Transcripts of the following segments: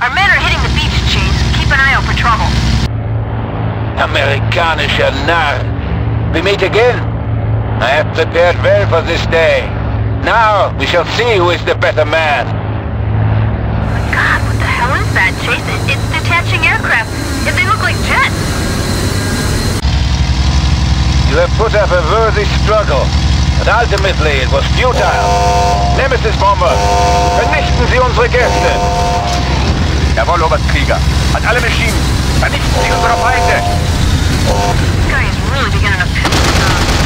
Our men are hitting the beach, Chase. Keep an eye out for trouble. Amerikanischer Narr. We meet again. I have prepared well for this day. Now we shall see who is the better man. God, what the hell is that, Chase? It's detaching aircraft. If they look like jets. You have put up a worthy struggle, but ultimately it was futile. Nemesis Bomber, vernichten Sie unsere Gäste. Jawohl, Oberstkrieger. An alle Maschinen. Vernichten Sie unsere Feinde. This guy is really beginning to piss me off.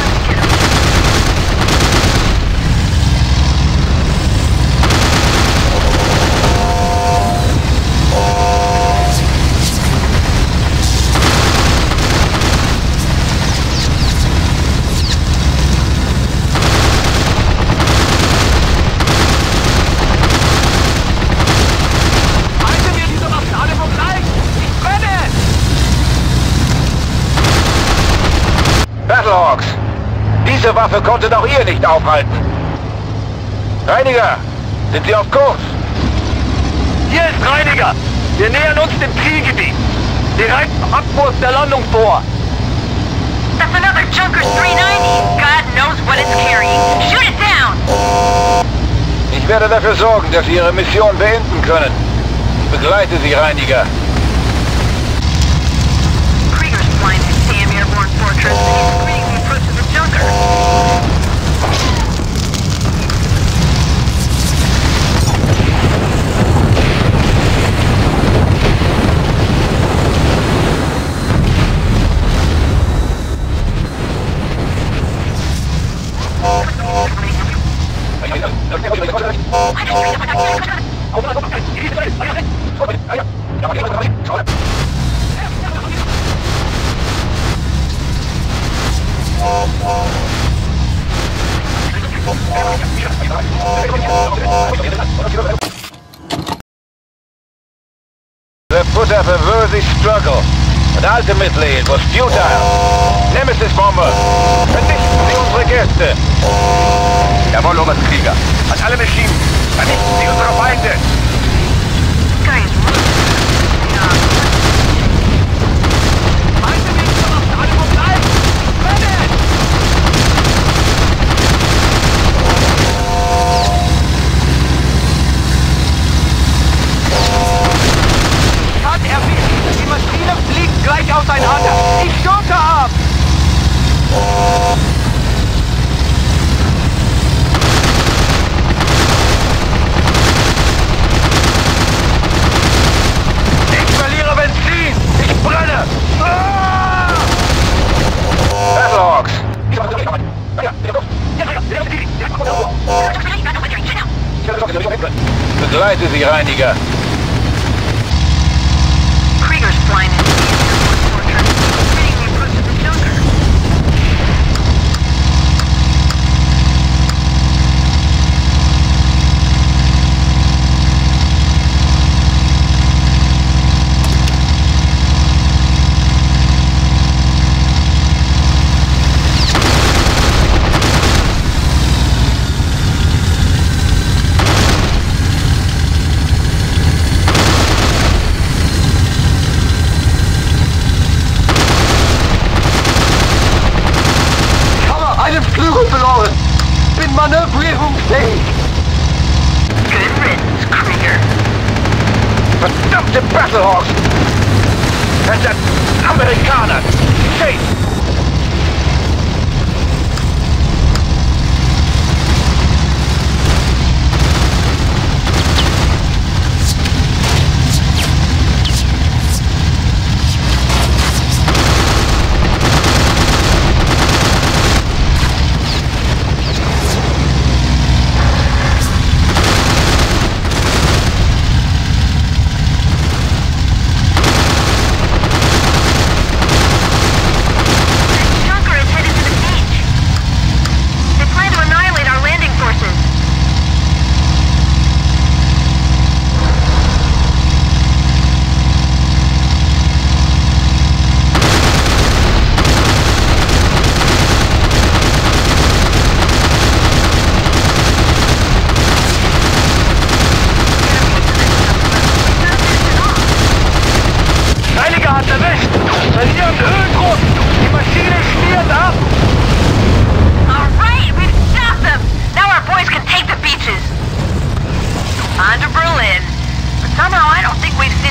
Battlehawks, diese Waffe konnte auch ihr nicht aufhalten. Reiniger, sind Sie auf Kurs? Hier ist Reiniger! Wir nähern uns dem Zielgebiet. Zum Abwurf der Landung vor. That's another Junkers 390. God knows what it's carrying. Shoot it down! Ich werde dafür sorgen, dass Sie Ihre Mission beenden können. Ich begleite Sie, Reiniger. Krieger's flying this damn airborne fortress, put up a worthy struggle, but ultimately it was futile. Nemesis Bomber, vernichten Sie unsere Gäste. Jawohl, Oberst Krieger. An alle Maschinen. Vernichten Sie unsere Feinde. This begleite Sie, Reiniger. Krieger's flying this Battlehawks! Das sind Amerikaner! Chase,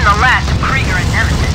the last of Krieger and Nemesis.